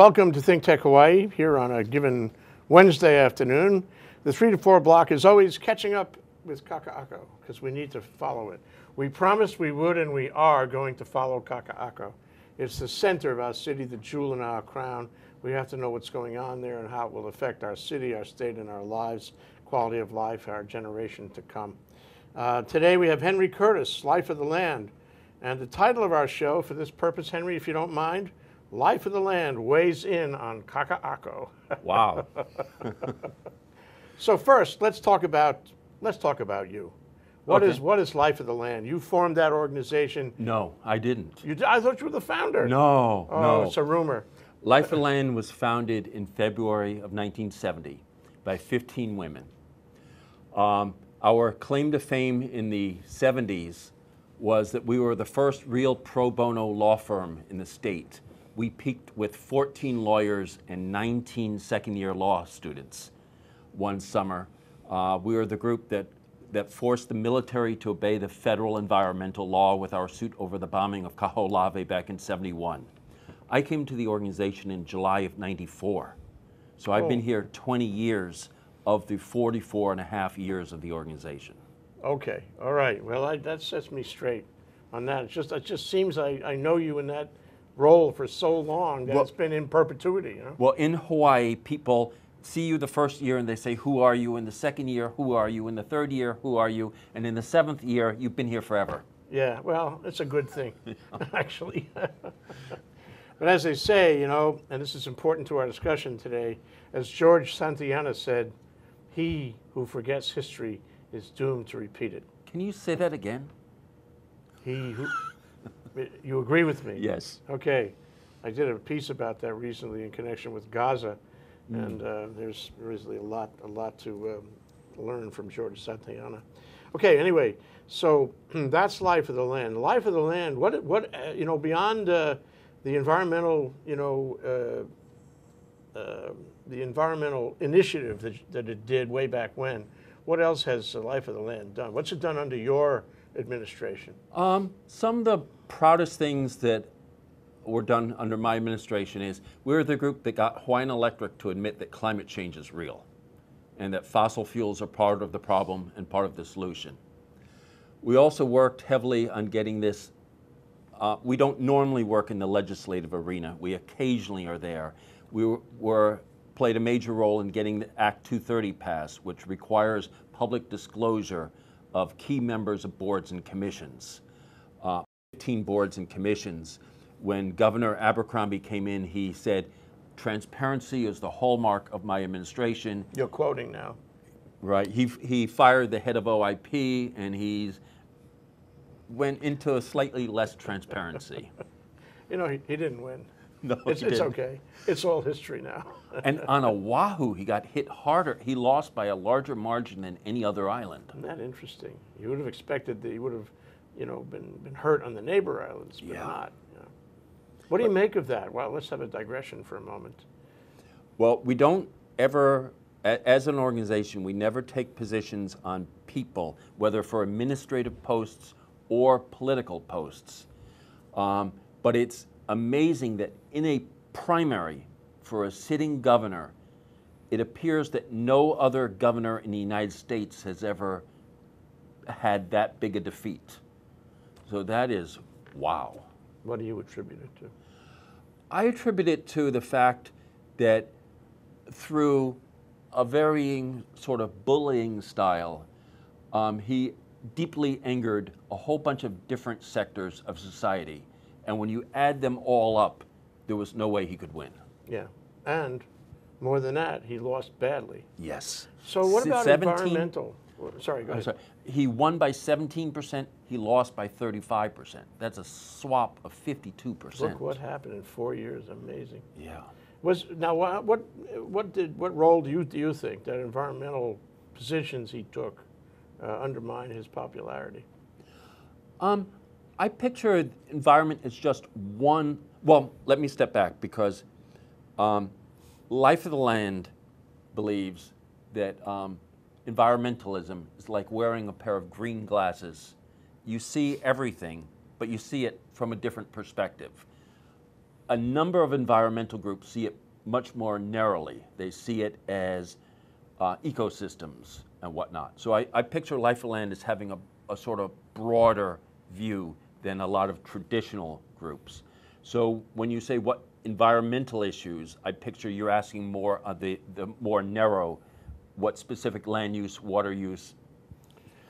Welcome to Think Tech Hawaii here on a given Wednesday afternoon. The three to four block is always catching up with Kaka'ako because we need to follow it. We promised we would and we are going to follow Kaka'ako. It's the center of our city, the jewel in our crown. We have to know what's going on there and how it will affect our city, our state, and our lives, quality of life, our generation to come. Uh, today we have Henry Curtis, Life of the Land. And the title of our show for this purpose, Henry, if you don't mind, Life of the Land weighs in on Kaka'ako. Wow. so first, let's talk about let's talk about you. What is Okay. what is Life of the Land? You formed that organization. no, I didn't. You, I thought you were the founder. No, oh, no. it's a rumor. Life of the Land was founded in February of 1970 by 15 women. Um, our claim to fame in the 70s was that we were the first real pro bono law firm in the state. We peaked with 14 lawyers and 19 second year law students one summer. Uh, we were the group that, that forced the military to obey the federal environmental law with our suit over the bombing of Kaho'olawe back in 71. I came to the organization in July of 94. So I've been Oh. here 20 years of the 44 and a half years of the organization. Okay, all right. Well, I, that sets me straight on that. It just it just seems I, I know you in that role for so long that Well- it's been in perpetuity. You know? Well, in Hawaii, people see you the first year and they say, Who are you? In the second year, Who are you? In the third year, Who are you? And in the seventh year, you've been here forever. Yeah, well, it's a good thing, actually. but as they say, you know, and this is important to our discussion today, as George Santayana said, he who forgets history is doomed to repeat it. Can you say that again? He who, you agree with me? Yes. Okay. I did a piece about that recently in connection with Gaza, and uh, there's really a lot, a lot to um, learn from George Santayana. Okay. Anyway, so that's life of the land. Life of the land. What, what, uh, you know, beyond uh, the environmental, you know, uh, uh, the environmental initiative that, that it did way back when. What else has the life of the land done? What's it done under your administration? Um, some of the proudest things that were done under my administration is we're the group that got Hawaiian Electric to admit that climate change is real and that fossil fuels are part of the problem and part of the solution. We also worked heavily on getting this. Uh, we don't normally work in the legislative arena. We occasionally are there. We were, were played a major role in getting the Act 230 passed, which requires public disclosure of key members of boards and commissions. Uh, 15 boards and commissions. When Governor Abercrombie came in, he said, transparency is the hallmark of my administration. You're quoting now. Right. He, he fired the head of OIP and he's went into a slightly less transparency. You know, he, he didn't win. No, It's, it's okay. It's all history now. And on Oahu, he got hit harder. He lost by a larger margin than any other island. Isn't that interesting? You would have expected that he would have, you know, been, been hurt on the neighbor islands, but Yeah. not. You know. What do you make of that? Well, let's have a digression for a moment. Well, we don't ever, as an organization, we never take positions on people, whether for administrative posts or political posts. Um, but it's amazing that in a primary for a sitting governor, it appears that no other governor in the United States has ever had that big a defeat. So that is wow. What do you attribute it to? I attribute it to the fact that through a varying sort of bullying style, um, he deeply angered a whole bunch of different sectors of society. And when you add them all up, there was no way he could win. Yeah. And more than that, he lost badly. Yes. So what about 17 environmental? Sorry, go ahead. sorry. He won by 17%, he lost by 35%. That's a swap of 52%. Look what happened in four years. Amazing. Yeah. Was now what what did what role do you do you think that environmental positions he took uh, undermine his popularity? Um, I picture environment as just one. Well, let me step back because um, Life of the Land believes that um, environmentalism is like wearing a pair of green glasses. You see everything, but you see it from a different perspective. a number of environmental groups see it much more narrowly. They see it as uh, ecosystems and whatnot. So I, I picture Life of the Land as having a, a sort of broader view than a lot of traditional groups. So when you say what environmental issues, I picture you're asking more of the, the more narrow, what specific land use, water use.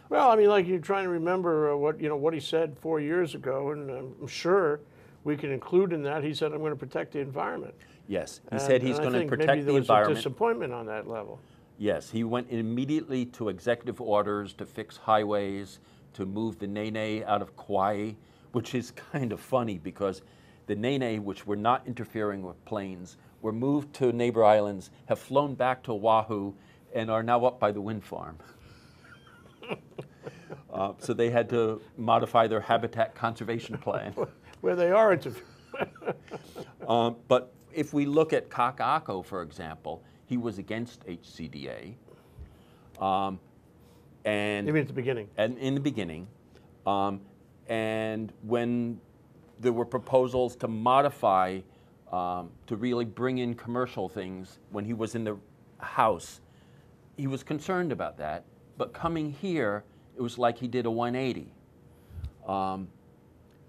Well, I mean, like you're trying to remember uh, what you know what he said four years ago, and I'm sure we can include in that. He said, "I'm going to protect the environment." Yes, he And- said he's going to protect maybe the there was a environment. disappointment on that level. Yes, he went immediately to executive orders to fix highways, to move the Nene out of Kauai, which is kind of funny because the Nene, which were not interfering with planes, were moved to neighbor islands, have flown back to Oahu, and are now up by the wind farm. Uh, so they had to modify their habitat conservation plan. Where they are interfering. Um, but if we look at Kaka'ako, for example, he was against HCDA. Um, and mean at the beginning? and in the beginning. Um, and when there were proposals to modify, um, to really bring in commercial things, when he was in the House, he was concerned about that. But coming here, it was like he did a 180. Um,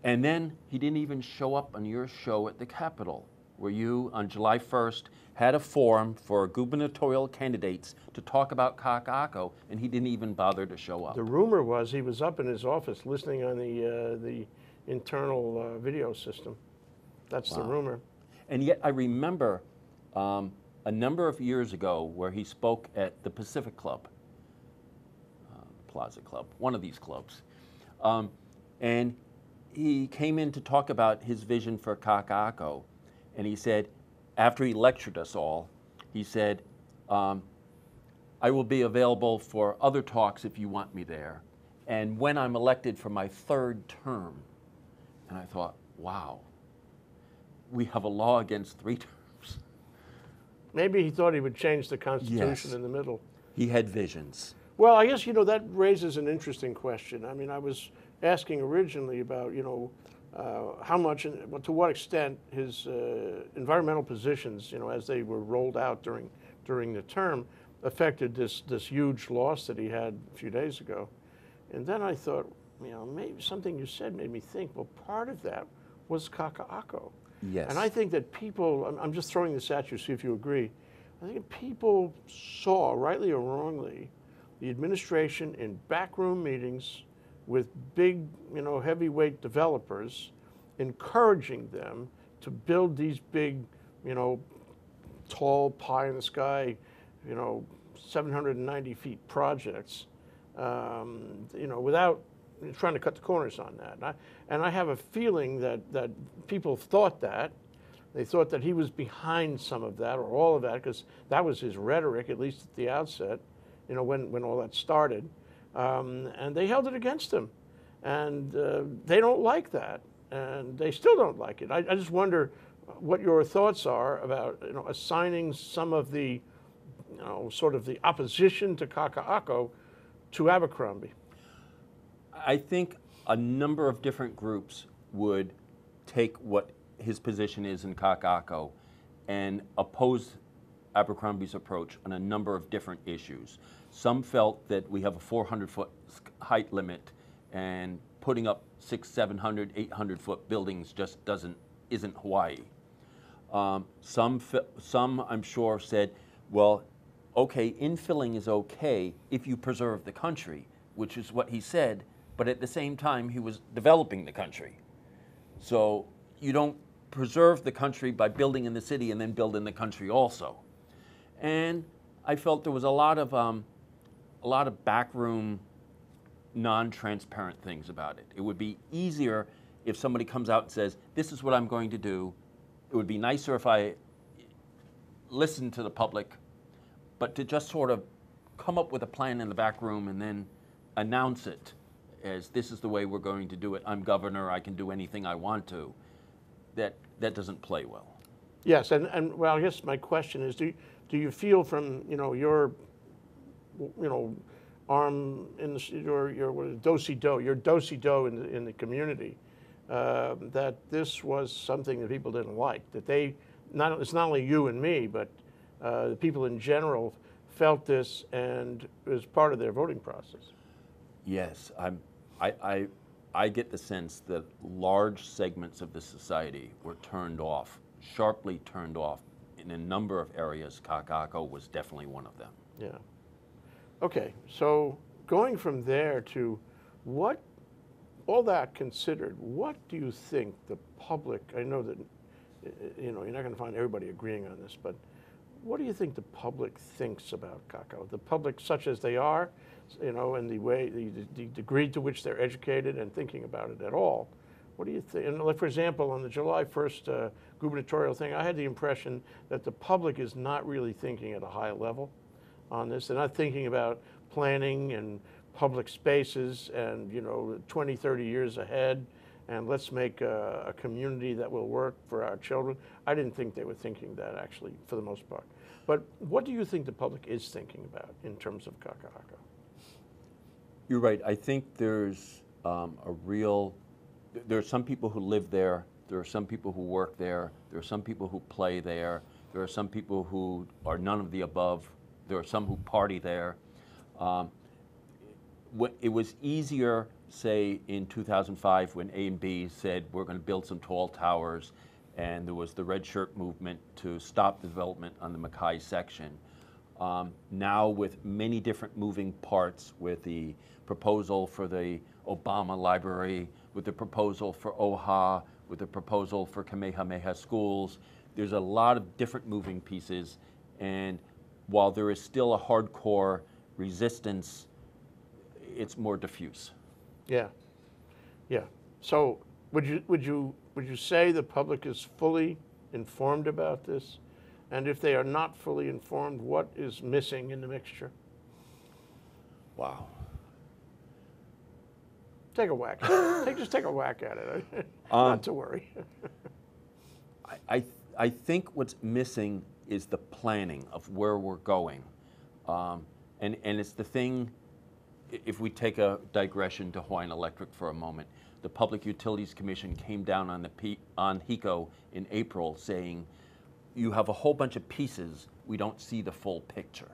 and then he didn't even show up on your show at the Capitol, where you, on July 1st, had a forum for gubernatorial candidates to talk about Kaka'ako, and he didn't even bother to show up. The rumor was he was up in his office listening on the uh, the internal uh, video system. That's the rumor. And yet, I remember um, a number of years ago where he spoke at the Pacific Club, uh, Plaza Club, one of these clubs. Um, and he came in to talk about his vision for Kaka'ako, And he said, after he lectured us all, he said, um, I will be available for other talks if you want me there. And when I'm elected for my third term, and I thought, wow, we have a law against three terms. Maybe he thought he would change the Constitution Yes. in the middle. He had visions. Well, I guess you know that raises an interesting question. I mean, I was asking originally about you know uh, how much and well, to what extent his uh, environmental positions, you know, as they were rolled out during during the term, affected this this huge loss that he had a few days ago. And then I thought, you know, maybe something you said made me think. Well, part of that was Kaka'ako. Yes. And I think that people, I'm, I'm just throwing this at you, see if you agree. I think people saw, rightly or wrongly, the administration in backroom meetings with big, you know, heavyweight developers, encouraging them to build these big, you know, tall pie in the sky, you know, 790 feet projects, um, you know, without trying to cut the corners on that. And I, and I have a feeling that, that people thought that. They thought that he was behind some of that or all of that because that was his rhetoric, at least at the outset, you know, when, when all that started. Um, and they held it against him. And uh, they don't like that. And they still don't like it. I, I just wonder what your thoughts are about, you know, assigning some of the, you know, sort of the opposition to Kaka'ako to Abercrombie. I think a number of different groups would take what his position is in Kaka'ako and oppose Abercrombie's approach on a number of different issues. Some felt that we have a 400 foot height limit and putting up six, 700, 800 foot buildings just doesn't, isn't Hawaii. Um, some, some, I'm sure, said, well, okay, infilling is okay if you preserve the country, which is what he said, but at the same time, he was developing the country. So you don't preserve the country by building in the city and then build in the country also. And I felt there was a lot of, um, a lot of backroom, non-transparent things about it. It would be easier if somebody comes out and says, "This is what I'm going to do." It would be nicer if I listened to the public, but to just sort of come up with a plan in the back room and then announce it as this is the way we're going to do it. I'm governor. I can do anything I want to. That that doesn't play well. Yes, and, and well, I guess my question is, do do you feel from you know your you know arm in the, your your what is it, do-si-do, your do-si-do in the, in the community, um, that this was something that people didn't like. That they, not, it's not only you and me, but uh, the people in general felt this and was part of their voting process. Yes, I'm, I, I, I get the sense that large segments of the society were turned off, sharply turned off. In a number of areas, Kaka'ako was definitely one of them. Yeah. Okay, so going from there to what, all that considered, what do you think the public, I know that, you know, you're not going to find everybody agreeing on this, but what do you think the public thinks about Kako? The public, such as they are, you know, and the way, the, the degree to which they're educated and thinking about it at all. What do you think? And like, for example, on the July 1st uh, gubernatorial thing, I had the impression that the public is not really thinking at a high level on this. They're not thinking about planning and public spaces and, you know, 20, 30 years ahead and let's make a, a, community that will work for our children. I didn't think they were thinking that actually, for the most part. But what do you think the public is thinking about in terms of Kaka'ako? You're right. I think there's um, a real, there are some people who live there, there are some people who work there, there are some people who play there, there are some people who are none of the above, there are some who party there. Um, it was easier say in 2005 when A and B said we're going to build some tall towers and there was the red shirt movement to stop the development on the Makai section. Um, now with many different moving parts with the proposal for the Obama Library, with the proposal for OHA, with the proposal for Kamehameha schools, there's a lot of different moving pieces and while there is still a hardcore resistance, it's more diffuse. Yeah, yeah. So would you, would you, would you say the public is fully informed about this? And if they are not fully informed, what is missing in the mixture? Wow. Take a whack. take, just take a whack at it. Um, not to worry. I, I, I think what's missing is the planning of where we're going. Um, and, and it's the thing if we take a digression to Hawaiian Electric for a moment, the Public Utilities Commission came down on, the P, on HECO in April saying, you have a whole bunch of pieces, we don't see the full picture.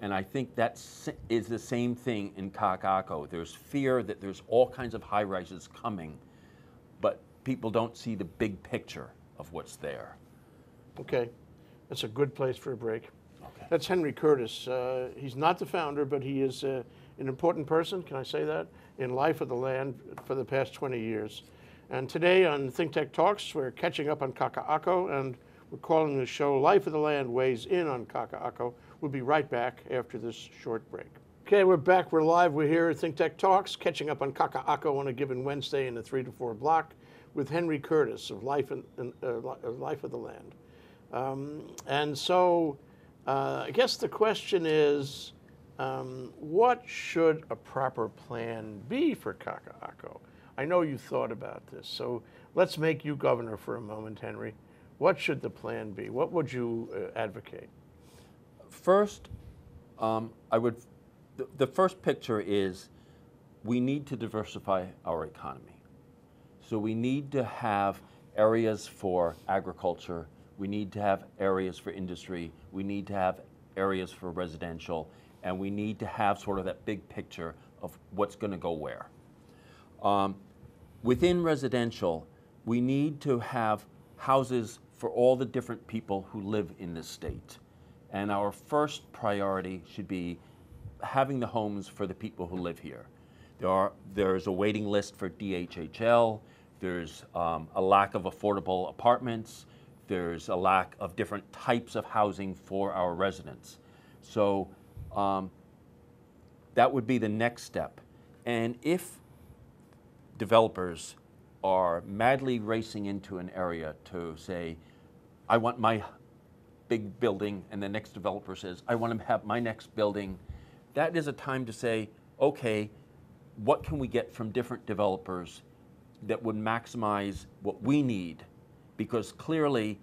And I think that is the same thing in Kaka'ako. There's fear that there's all kinds of high rises coming, but people don't see the big picture of what's there. Okay, that's a good place for a break. Okay. That's Henry Curtis. Uh, he's not the founder, but he is uh, an important person, can I say that, in life of the land for the past 20 years. And today on Think Tech Talks, we're catching up on Kaka'ako, and we're calling the show Life of the Land Weighs In on Kaka'ako. We'll be right back after this short break. Okay, we're back. We're live. We're here at Think Tech Talks, catching up on Kaka'ako on a given Wednesday in the 3 to 4 block with Henry Curtis of Life, in, uh, Life of the Land. Um, and so uh, I guess the question is, um, what should a proper plan be for Kaka'ako? I know you thought about this, so let's make you governor for a moment, Henry. What should the plan be? What would you uh, advocate? First, um, I would. The, the first picture is we need to diversify our economy. So we need to have areas for agriculture. We need to have areas for industry. We need to have areas for residential and we need to have sort of that big picture of what's going to go where. Um, within residential, we need to have houses for all the different people who live in this state. And our first priority should be having the homes for the people who live here. There are, there's a waiting list for DHHL, there's um, a lack of affordable apartments, there's a lack of different types of housing for our residents. So um, that would be the next step. And if developers are madly racing into an area to say, I want my big building, and the next developer says, I want to have my next building, that is a time to say, okay, what can we get from different developers that would maximize what we need? Because clearly,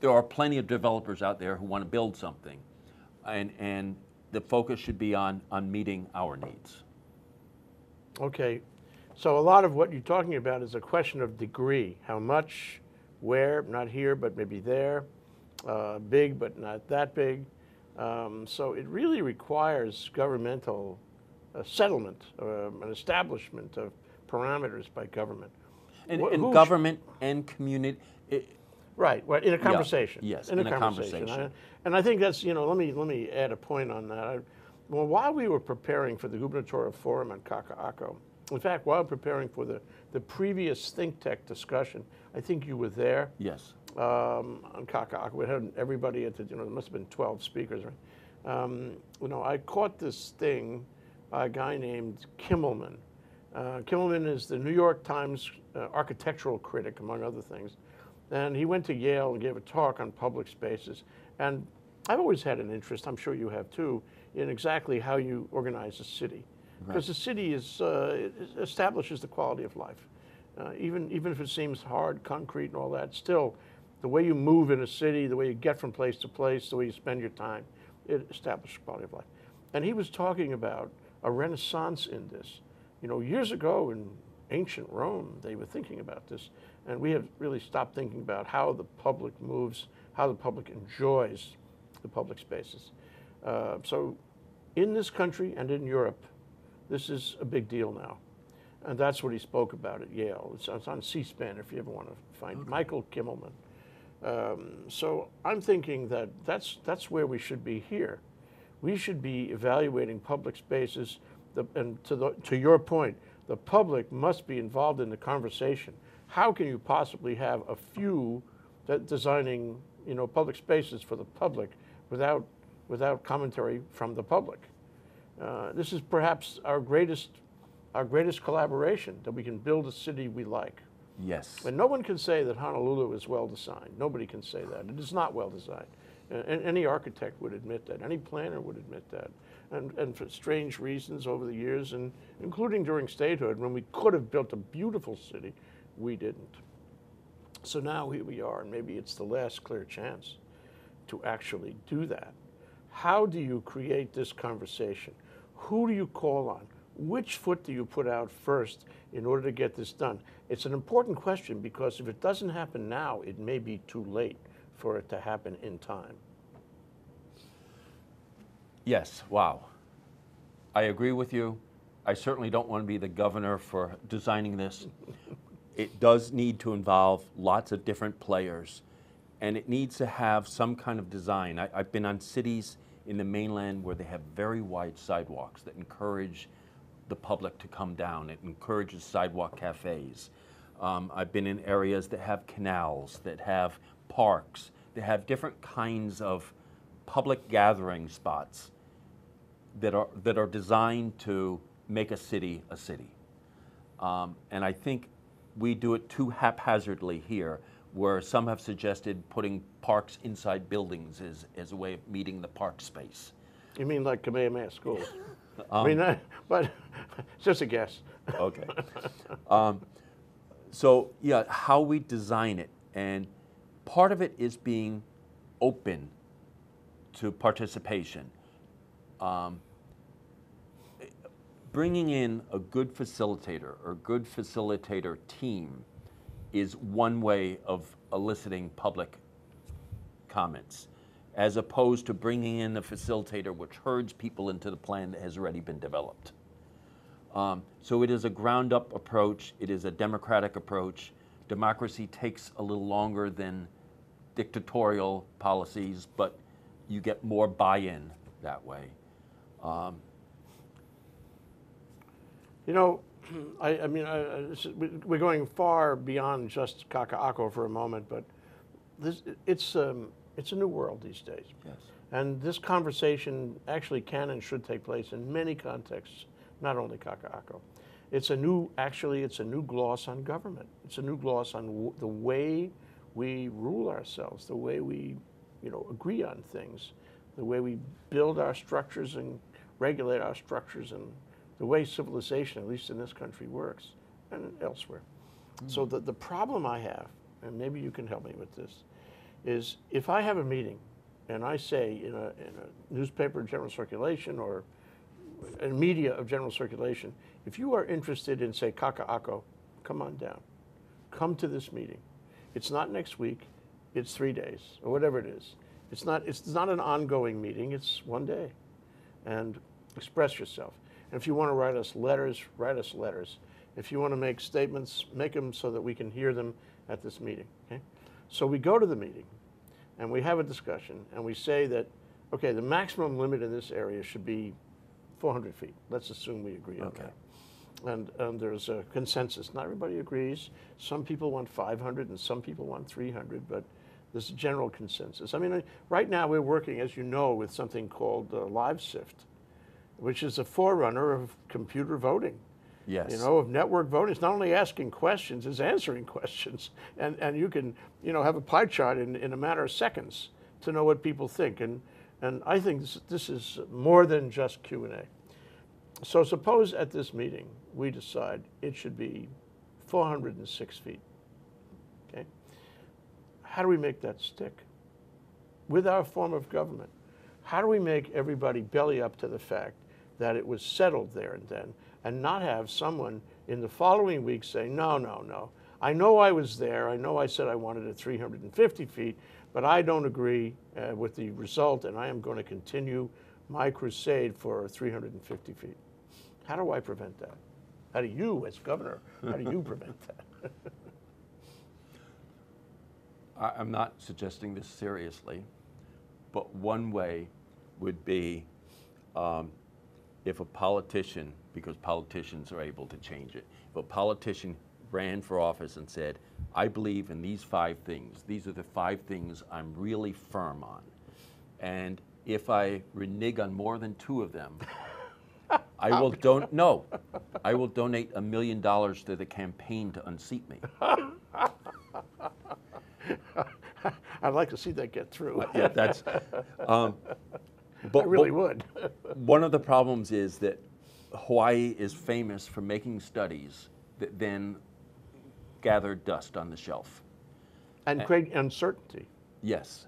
there are plenty of developers out there who want to build something, and, and the focus should be on, on meeting our needs. Okay. So a lot of what you're talking about is a question of degree. How much, where, not here, but maybe there, uh, big, but not that big. Um, so it really requires governmental uh, settlement, um, an establishment of parameters by government. And, Wh- and who sh- government and community, it, Right, well, in a conversation. yes, in a a conversation. conversation. I- And I think that's, you know, let me, let me add a point on that. I- Well, while we were preparing for the gubernatorial forum on Kaka'ako, in fact, while preparing for the, the previous think tech discussion, I think you were there yes. um, on Kaka'ako. We had everybody at the, you know, there must have been 12 speakers, right? Um, you know, I caught this thing by a guy named Kimmelman. Uh, Kimmelman is the New York Times uh, architectural critic, among other things. And he went to Yale and gave a talk on public spaces. And I've always had an interest, I'm sure you have too, in exactly how you organize a city. Because the city is, uh, establishes the quality of life. Uh, even, even if it seems hard, concrete, and all that, still, the way you move in a city, the way you get from place to place, the way you spend your time, it establishes quality of life. And he was talking about a renaissance in this. You know, years ago in ancient Rome, they were thinking about this, and we have really stopped thinking about how the public moves, how the public enjoys the public spaces. Uh, so, in this country and in Europe, this is a big deal now. And that's what he spoke about at Yale. It's, it's on C SPAN if you ever want to find Michael Kimmelman. Um, so I'm thinking that that's, that's where we should be here. We should be evaluating public spaces, the, and to, the, to your point, the public must be involved in the conversation. How can you possibly have a few that designing, you know, public spaces for the public without, without commentary from the public? Uh, this is perhaps our greatest, our greatest collaboration that we can build a city we like. Yes. And no one can say that Honolulu is well designed. Nobody can say that. It is not well designed. And any architect would admit that. Any planner would admit that. And, and for strange reasons over the years, and including during statehood, when we could have built a beautiful city, we didn't. So now here we are, and maybe it's the last clear chance to actually do that. How do you create this conversation? Who do you call on? Which foot do you put out first in order to get this done? It's an important question because if it doesn't happen now, it may be too late for it to happen in time. Yes, wow. I agree with you. I certainly don't want to be the governor for designing this. It does need to involve lots of different players, and it needs to have some kind of design. I, I've been on cities in the mainland where they have very wide sidewalks that encourage the public to come down. It encourages sidewalk cafes. Um, I've been in areas that have canals, that have parks, They have different kinds of public gathering spots that are, that are designed to make a city a city. Um, and I think we do it too haphazardly here, where some have suggested putting parks inside buildings as, as a way of meeting the park space. You mean like Kamehameha schools? I mean, uh, but it's just a guess. Okay. um, so, yeah, how we design it. And part of it is being open to participation. Um, bringing in a good facilitator or good facilitator team is one way of eliciting public comments, as opposed to bringing in a facilitator which herds people into the plan that has already been developed. Um, so it is a ground up approach, it is a democratic approach. Democracy takes a little longer than dictatorial policies, but you get more buy in that way. Um, You know, I, I mean, I, I- is- we- we're going far beyond just Kaka'ako for a moment, but this, it's, um, it's a new world these days. yes. And this conversation actually can and should take place in many contexts, not only Kaka'ako. It's a new, actually, it's a new gloss on government. It's a new gloss on w- the way we rule ourselves, the way we, you know, agree on things, the way we build our structures and regulate our structures, and the way civilization, at least in this country, works and elsewhere. Hmm. So the, the problem I have, and maybe you can help me with this, is if I have a meeting and I say in a, in a newspaper of general circulation or in media of general circulation, If you are interested in, say, Kaka'ako, come on down. Come to this meeting. It's not next week, it's three days, or whatever it is. It's not, it's not an ongoing meeting, it's one day. And express yourself. And if you want to write us letters, write us letters. If you want to make statements, make them so that we can hear them at this meeting. Okay? So we go to the meeting and we have a discussion and we say that, okay, the maximum limit in this area should be 400 feet. Let's assume we agree on that. And, and there's a consensus. Not everybody agrees. Some people want 500 and some people want 300, but there's a general consensus. I mean, right now we're working, as you know, with something called uh, LiveSift, which is a forerunner of computer voting. Yes. You know, of network voting. It's not only asking questions, it's answering questions. And, and you can, you know, have a pie chart in, in a matter of seconds to know what people think. And, and I think this, this is more than just Q&A. So suppose at this meeting, we decide it should be 406 feet. Okay? How do we make that stick? With our form of government. How do we make everybody belly up to the fact that it was settled there and then and not have someone in the following week say, no, no, no. I know I was there. I know I said I wanted it 350 feet, but I don't agree uh, with the result and I am going to continue my crusade for 350 feet. How do I prevent that? How do you, as governor, how do you prevent that? I'm not suggesting this seriously, but one way would be um, if a politician, because politicians are able to change it, if a politician ran for office and said, I believe in these five things, these are the five things I'm really firm on. And if I renege on more than two of them, I will don't no. I will donate a million dollars to the campaign to unseat me. I'd like to see that get through. yeah, that's. Um, but, I really would. one of the problems is that Hawaii is famous for making studies that then gather dust on the shelf. and create uncertainty. Yes.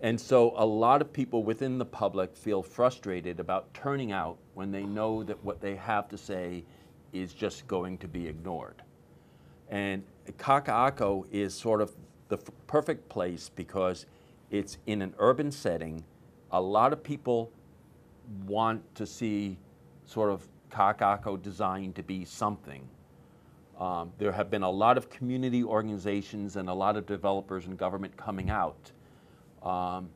And so a lot of people within the public feel frustrated about turning out when they know that what they have to say is just going to be ignored. And Kaka'ako is sort of the perfect place because it's in an urban setting. A lot of people want to see sort of Kaka'ako designed to be something. Um, there have been a lot of community organizations and a lot of developers and government coming out. Um,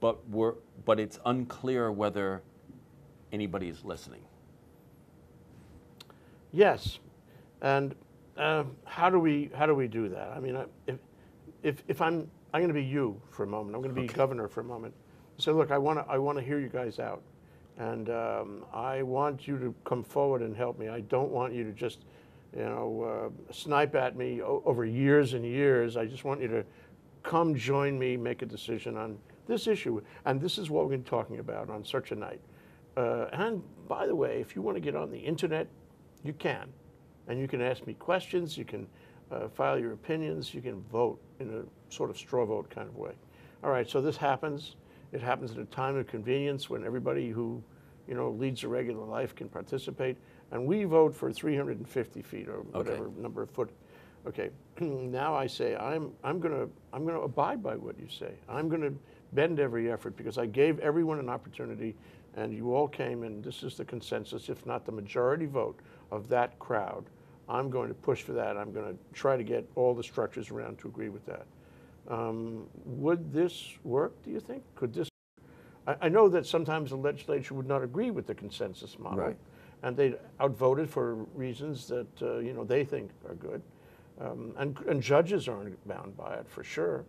but, we're, but it's unclear whether anybody is listening. Yes, and um, how do we how do we do that? I mean, if if, if I'm I'm going to be you for a moment, I'm going to be governor for a moment. So look, I want to I want to hear you guys out, and um, I want you to come forward and help me. I don't want you to just you know uh, snipe at me o- over years and years. I just want you to come join me, make a decision on this issue, and this is what we're going to be talking about on such a night. Uh, and by the way, if you want to get on the internet, you can. And you can ask me questions, you can uh, file your opinions, you can vote in a sort of straw vote kind of way. All right, so this happens. It happens at a time of convenience when everybody who you know, leads a regular life can participate. And we vote for 350 feet or whatever number of foot. Okay, now I say I'm, I'm going to I'm gonna abide by what you say. I'm going to bend every effort because I gave everyone an opportunity and you all came and this is the consensus, if not the majority vote of that crowd. I'm going to push for that. I'm going to try to get all the structures around to agree with that. Um, would this work, do you think? Could this? I, I know that sometimes the legislature would not agree with the consensus model. Right. And they outvoted for reasons that, uh, you know, they think are good. Um, and, and judges aren't bound by it for sure,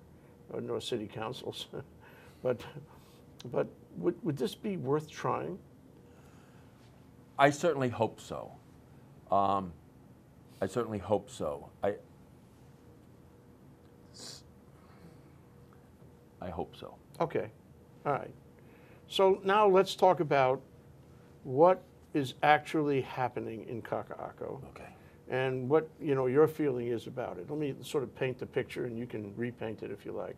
uh, nor city councils. but but would, would this be worth trying? I certainly hope so. Um, I certainly hope so. I, I hope so. Okay, all right. So now let's talk about what is actually happening in Kaka'ako Okay. And what you know your feeling is about it. Let me sort of paint the picture, and you can repaint it if you like.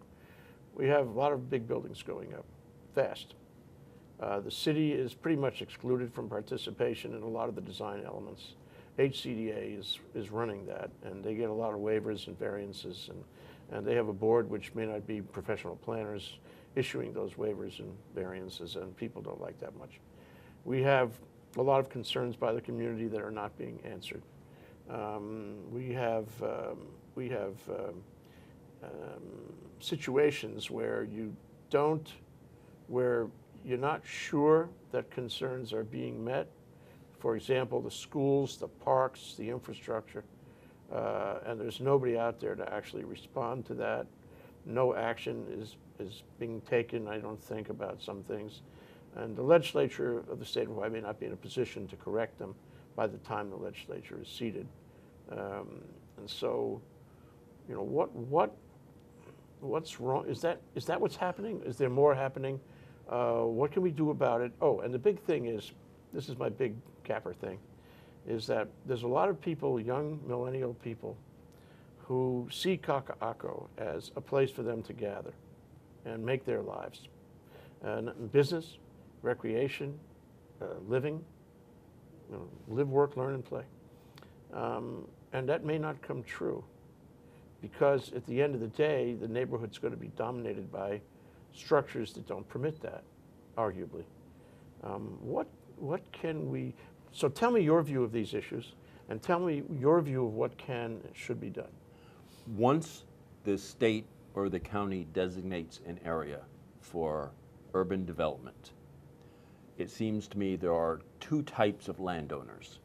We have a lot of big buildings going up, fast. Uh, the city is pretty much excluded from participation in a lot of the design elements. HCDA is, is running that, and they get a lot of waivers and variances, and, and they have a board which may not be professional planners issuing those waivers and variances, and people don't like that much. We have a lot of concerns by the community that are not being answered. Um, we have, um, we have um, um, situations where you don't, where you're not sure that concerns are being met. For example, the schools, the parks, the infrastructure, uh, and there's nobody out there to actually respond to that. No action is, is being taken, I don't think, about some things. And the legislature of the state of Hawaii may not be in a position to correct them by the time the legislature is seated. Um, and so, you know, what, what, what's wrong? Is that, is that what's happening? Is there more happening? Uh, what can we do about it? Oh, and the big thing is, this is my big capper thing, is that there's a lot of people, young millennial people, who see Kaka'ako as a place for them to gather and make their lives. And business, recreation, uh, living, you know, live, work, learn, and play. Um, and that may not come true because at the end of the day, the neighborhood's going to be dominated by structures that don't permit that, arguably. Um, what, what can we, so tell me your view of these issues and tell me your view of what can should be done. Once the state or the county designates an area for urban development, it seems to me there are two types of landowners.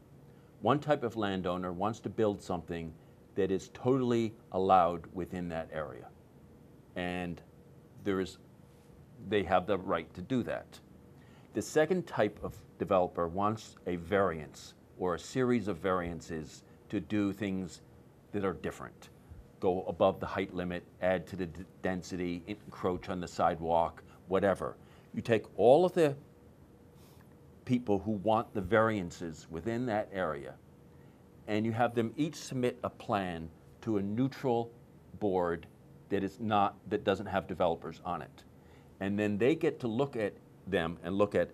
One type of landowner wants to build something that is totally allowed within that area. And there is, they have the right to do that. The second type of developer wants a variance or a series of variances to do things that are different. Go above the height limit, add to the density, encroach on the sidewalk, whatever. You take all of the people who want the variances within that area, and you have them each submit a plan to a neutral board that is not that doesn't have developers on it, and then they get to look at them and look at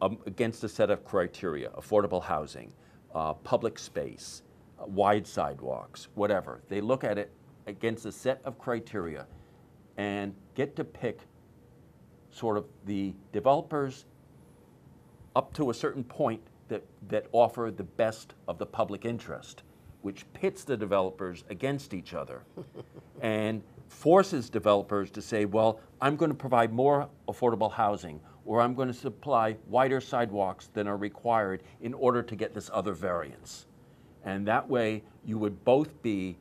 um, against a set of criteria: affordable housing, uh, public space, uh, wide sidewalks, whatever. They look at it against a set of criteria, and get to pick sort of the developers up to a certain point that, that offer the best of the public interest, which pits the developers against each other and forces developers to say, well, I'm going to provide more affordable housing or I'm going to supply wider sidewalks than are required in order to get this other variance. And that way, you would both be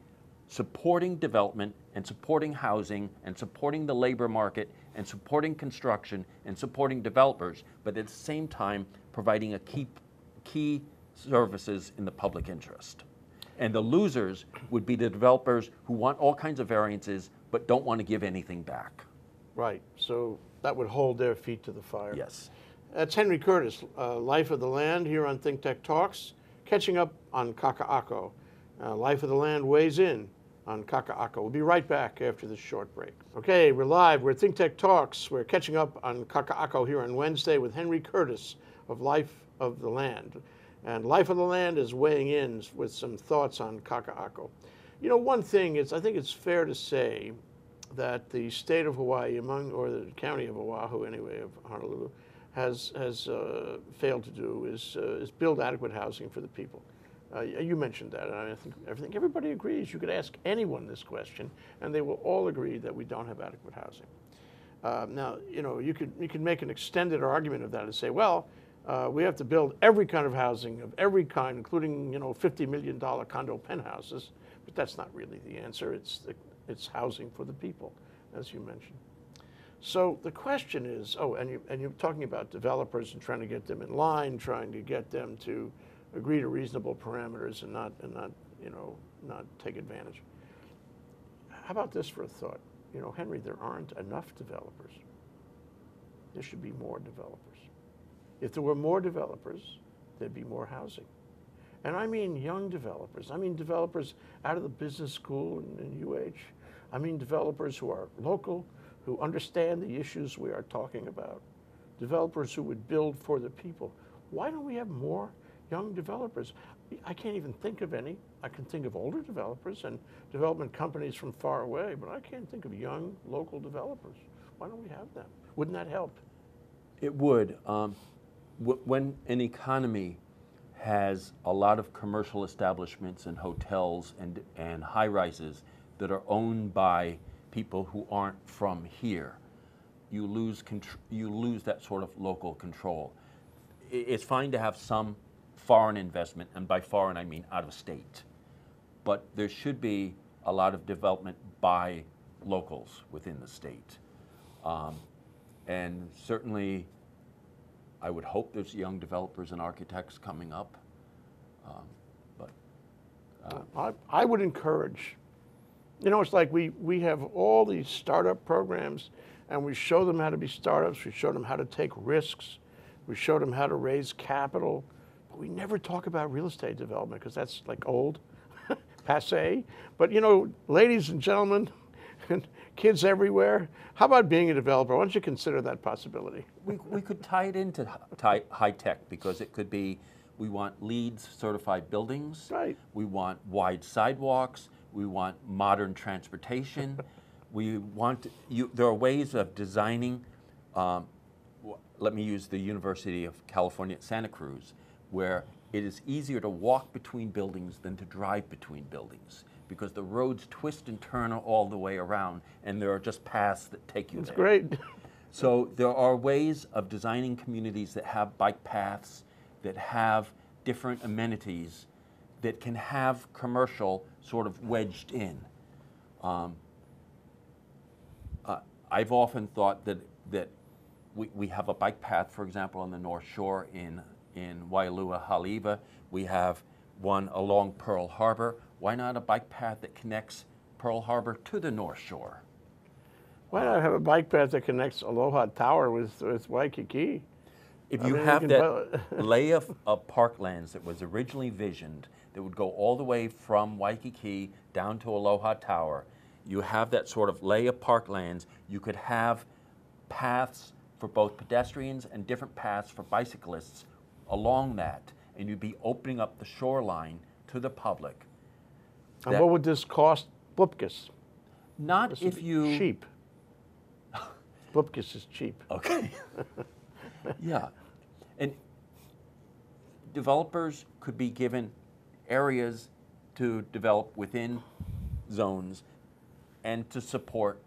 supporting development and supporting housing and supporting the labor market and supporting construction and supporting developers, but at the same time providing a key, key services in the public interest. And the losers would be the developers who want all kinds of variances but don't want to give anything back. Right. So that would hold their feet to the fire. Yes. That's Henry Curtis, uh, Life of the Land here on Think Tech Talks, catching up on Kaka'ako. Uh, Life of the Land weighs in on Kaka'ako. We'll be right back after this short break. Okay, we're live. We're at Think Tech Talks. We're catching up on Kaka'ako here on Wednesday with Henry Curtis of Life of the Land. And Life of the Land is weighing in with some thoughts on Kaka'ako. You know, one thing is, I think it's fair to say that the state of Hawaii, among or the county of Oahu anyway, of Honolulu, has has uh, failed to do is uh, is build adequate housing for the people. Uh, you mentioned that, and I think, I think everybody agrees. You could ask anyone this question, and they will all agree that we don't have adequate housing. Uh, now, you know, you could you could make an extended argument of that and say, well, uh, we have to build every kind of housing of every kind, including you know, fifty million dollar condo penthouses. But that's not really the answer. It's the, it's housing for the people, as you mentioned. So the question is, oh, and you and you're talking about developers and trying to get them in line, trying to get them to agree to reasonable parameters and not and not you know not take advantage. How about this for a thought? You know, Henry, there aren't enough developers. There should be more developers. If there were more developers, there'd be more housing. And I mean young developers. I mean developers out of the business school and, and UH. I mean developers who are local, who understand the issues we are talking about, developers who would build for the people. Why don't we have more young developers? I can't even think of any. I can think of older developers and development companies from far away, but I can't think of young local developers. Why don't we have them? Wouldn't that help? It would. Um, when an economy has a lot of commercial establishments and hotels and, and high rises that are owned by people who aren't from here, you lose, you lose that sort of local control. It's fine to have some foreign investment, and by foreign I mean out of state. But there should be a lot of development by locals within the state. Um, and certainly, I would hope there's young developers and architects coming up. Um, but I, I would encourage, you know, it's like we, we have all these startup programs and we show them how to be startups, we show them how to take risks, we show them how to raise capital, we never talk about real estate development because that's like old, passe. But you know, ladies and gentlemen, and kids everywhere, how about being a developer? Why don't you consider that possibility? we, we could tie it into hi- high tech because it could be we want LEEDs certified buildings. Right. We want wide sidewalks. We want modern transportation. we want you. There are ways of designing. Um, let me use the University of California at Santa Cruz, where it is easier to walk between buildings than to drive between buildings because the roads twist and turn all the way around, and there are just paths that take you It's there. great. So there are ways of designing communities that have bike paths, that have different amenities, that can have commercial sort of wedged in. Um, uh, I've often thought that that we, we have a bike path, for example, on the North Shore in in Waialua, Haleiwa. We have one along Pearl Harbor. Why not a bike path that connects Pearl Harbor to the North Shore? Why not have a bike path that connects Aloha Tower with, with Waikiki? If I you mean, have can that lay of, of parklands that was originally visioned, that would go all the way from Waikiki down to Aloha Tower, you have that sort of lay of parklands. You could have paths for both pedestrians and different paths for bicyclists along that, and you'd be opening up the shoreline to the public. And That- what would this cost Blupkis? Not This if you cheap. Blupkis is cheap. Okay. yeah. And developers could be given areas to develop within zones and to support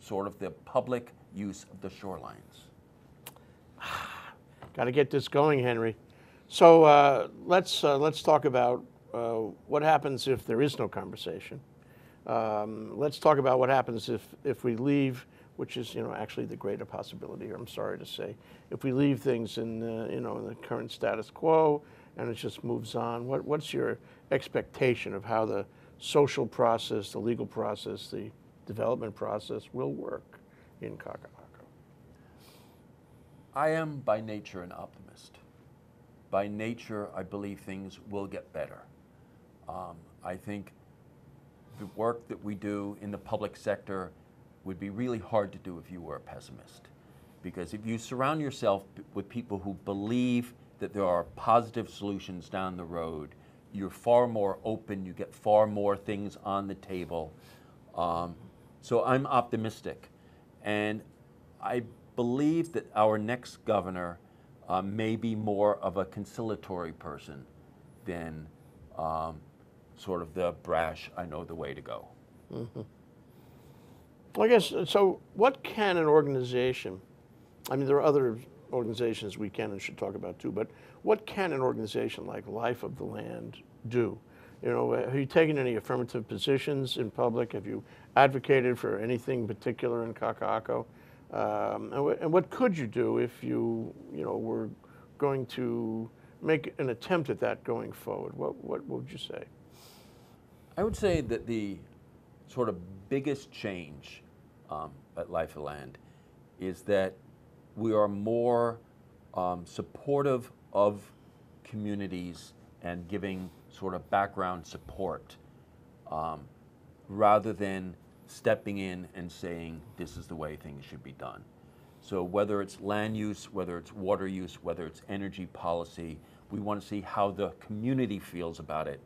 sort of the public use of the shorelines. Got to get this going, Henry. So uh, let's uh, let's talk about uh, what happens if there is no conversation. Um, let's talk about what happens if if we leave, which is you know actually the greater possibility here. I'm sorry to say, if we leave things in you know in the current status quo and it just moves on. What what's your expectation of how the social process, the legal process, the development process will work in Kaka'ako? I am by nature an optimist. By nature, I believe things will get better. Um, I think the work that we do in the public sector would be really hard to do if you were a pessimist. Because if you surround yourself with people who believe that there are positive solutions down the road, you're far more open, you get far more things on the table. Um, so I'm optimistic. And I believe that our next governor uh, may be more of a conciliatory person than um, sort of the brash, I know the way to go. Well, I guess so. What can an organization? I mean, there are other organizations we can and should talk about too. But what can an organization like Life of the Land do? You know, uh, have you taken any affirmative positions in public? Have you advocated for anything particular in Kaka'ako? Um, and, and what could you do if you, you know, were going to make an attempt at that going forward? What, what would you say? I would say that the sort of biggest change um, at Life of Land is that we are more um, supportive of communities and giving sort of background support um, rather than stepping in and saying this is the way things should be done. So whether it's land use, whether it's water use, whether it's energy policy, we want to see how the community feels about it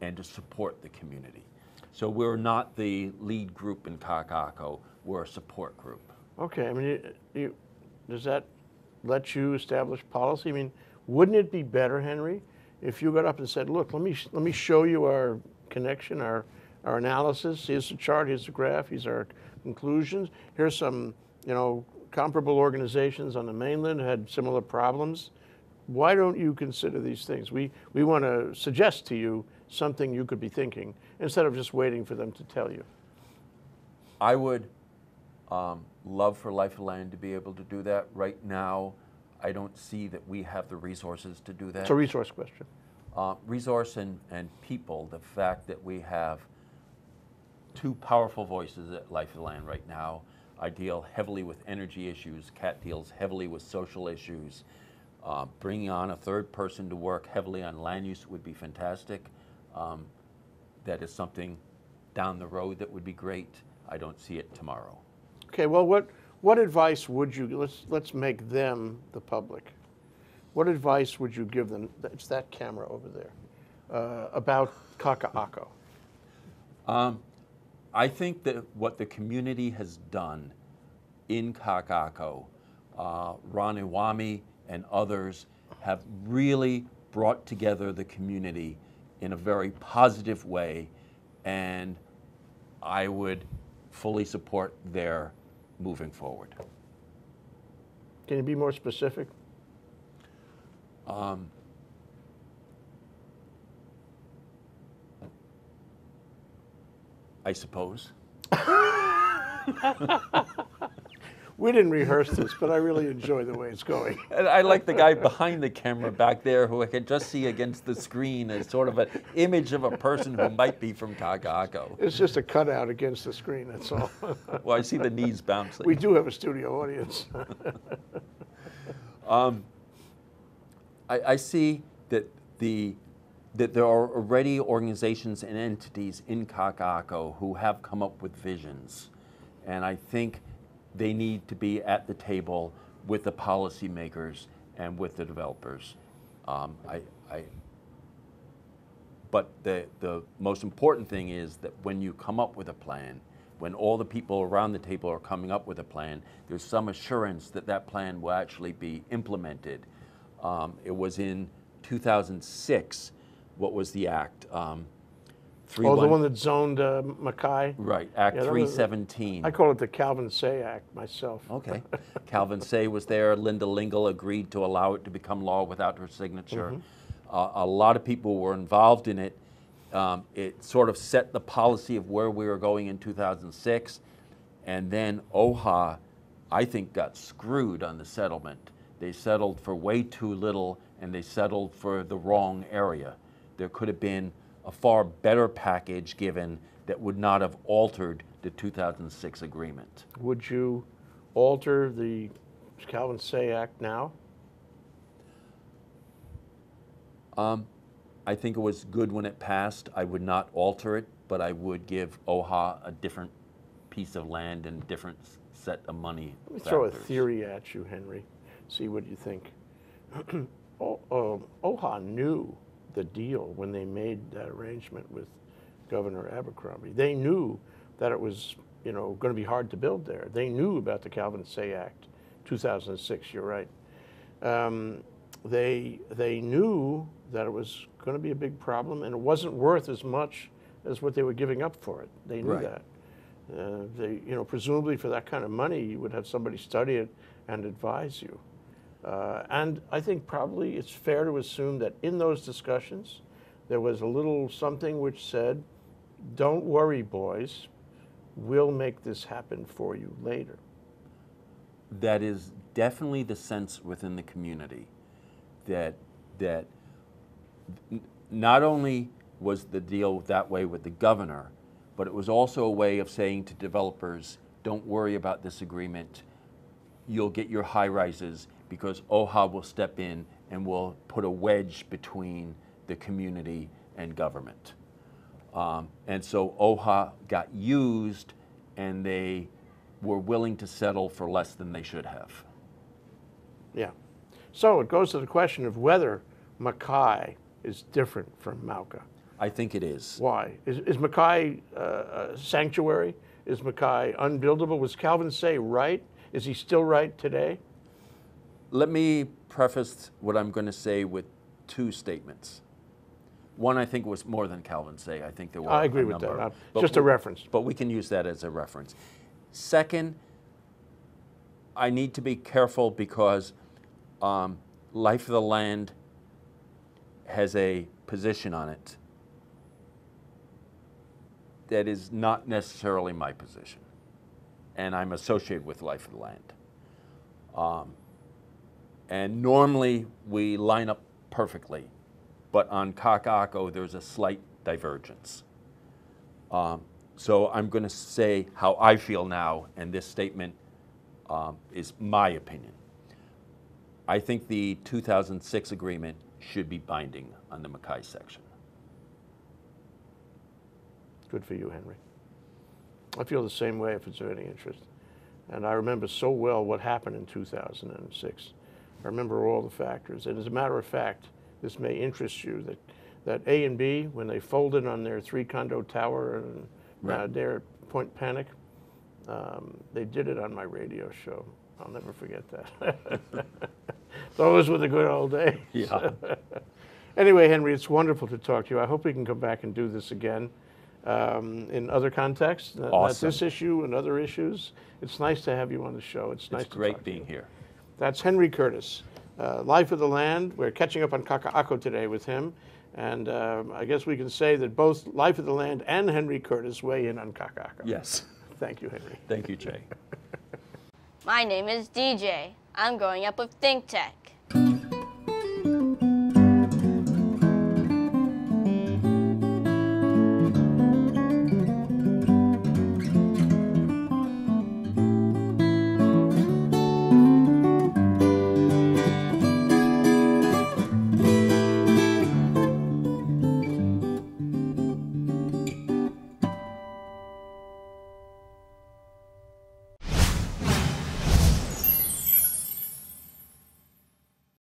and to support the community. So we're not the lead group in Kaka'ako, we're a support group. Okay, I mean, you, you, does that let you establish policy? I mean, wouldn't it be better, Henry, if you got up and said, look, let me, let me show you our connection, our, our analysis. Here's the chart, here's the graph, here's our conclusions. Here's some, you know, comparable organizations on the mainland had similar problems. Why don't you consider these things? We, we want to suggest to you something you could be thinking instead of just waiting for them to tell you. I would um, love for Life of Land to be able to do that. Right now, I don't see that we have the resources to do that. It's a resource question. Uh, resource and, and people, the fact that we have two powerful voices at Life of Land right now. I deal heavily with energy issues. Kat deals heavily with social issues. Uh, bringing on a third person to work heavily on land use would be fantastic. Um, that is something down the road that would be great. I don't see it tomorrow. Okay, well, what, what advice would you, let's, let's make them the public. What advice would you give them, it's that camera over there, uh, about Kaka'ako? Um, I think that what the community has done in Kaka'ako, uh, Ron Iwami and others have really brought together the community in a very positive way, and I would fully support their moving forward. Can you be more specific? Um, I suppose. We didn't rehearse this, but I really enjoy the way it's going. And I like the guy behind the camera back there who I can just see against the screen as sort of an image of a person who might be from Kaka'ako. It's just a cutout against the screen, that's all. Well, I see the knees bouncing. We do have a studio audience. Um, I, I see that the that there are already organizations and entities in Kaka'ako who have come up with visions, and I think they need to be at the table with the policymakers and with the developers. Um, I, I, but the, the most important thing is that when you come up with a plan, when all the people around the table are coming up with a plan, there's some assurance that that plan will actually be implemented. Um, it was in 2006, what was the act? Um, three Oh, the one- one that zoned uh, Makai? Right, Act Yeah, that was- 317. I call it the Calvin Say Act myself. Okay. Calvin Say was there. Linda Lingle agreed to allow it to become law without her signature. Mm-hmm. Uh, a lot of people were involved in it. Um, it sort of set the policy of where we were going in 2006. And then OHA, I think, got screwed on the settlement. They settled for way too little and they settled for the wrong area. There could have been a far better package given that would not have altered the 2006 agreement. Would you alter the Calvin Say Act now? Um, I think it was good when it passed. I would not alter it, but I would give OHA a different piece of land and different set of money. Let me throw a theory at you, Henry. See what you think. o, um, OHA knew the deal when they made that arrangement with Governor Abercrombie. They knew that it was, you know, going to be hard to build there. They knew about the Calvin Say Act, 2006. You're right. Um, they they knew that it was going to be a big problem, and it wasn't worth as much as what they were giving up for it. They knew Right. that. Uh, they, you know, presumably for that kind of money, you would have somebody study it and advise you. Uh, and I think probably it's fair to assume that in those discussions, there was a little something which said, "Don't worry, boys, we'll make this happen for you later." That is definitely the sense within the community that that not only was the deal that way with the governor, but it was also a way of saying to developers, don't worry about this agreement. You'll get your high rises because OHA will step in and will put a wedge between the community and government. Um, and so OHA got used and they were willing to settle for less than they should have. Yeah. So it goes to the question of whether Makai is different from Mauka. I think it is. Why? Is, is Makai uh, a sanctuary? Is Makai unbuildable? Was Calvin Say right? Is he still right today? Let me preface what I'm going to say with two statements. One, I think was more than Calvin say. I think there were. I agree a with that. number, Uh, but just a reference. But we can use that as a reference. Second, I need to be careful because um, Life of the Land has a position on it that is not necessarily my position, and I'm associated with Life of the Land. Um, and normally we line up perfectly, but on Kaka'ako there's a slight divergence. Um, so I'm going to say how I feel now, and this statement um, is my opinion. I think the 2006 agreement should be binding on the Makai section. Good for you, Henry. I feel the same way if it's of any interest. And I remember so well what happened in 2006. I remember all the factors. And as a matter of fact, this may interest you that, that A and B, when they folded on their three condo tower and uh, Right. there at Point Panic, um, they did it on my radio show. I'll never forget that. Those were the good old days. Yeah. Anyway, Henry, it's wonderful to talk to you. I hope we can come back and do this again um, in other contexts, not- not this issue and other issues. It's nice to have you on the show. It's nice It's to great talk to you. being here. That's Henry Curtis, uh, Life of the Land. We're catching up on Kaka'ako today with him. And um, I guess we can say that both Life of the Land and Henry Curtis weigh in on Kaka'ako. Yes. Thank you, Henry. Thank you, Jay. My name is DJ. I'm growing up with Think Tech.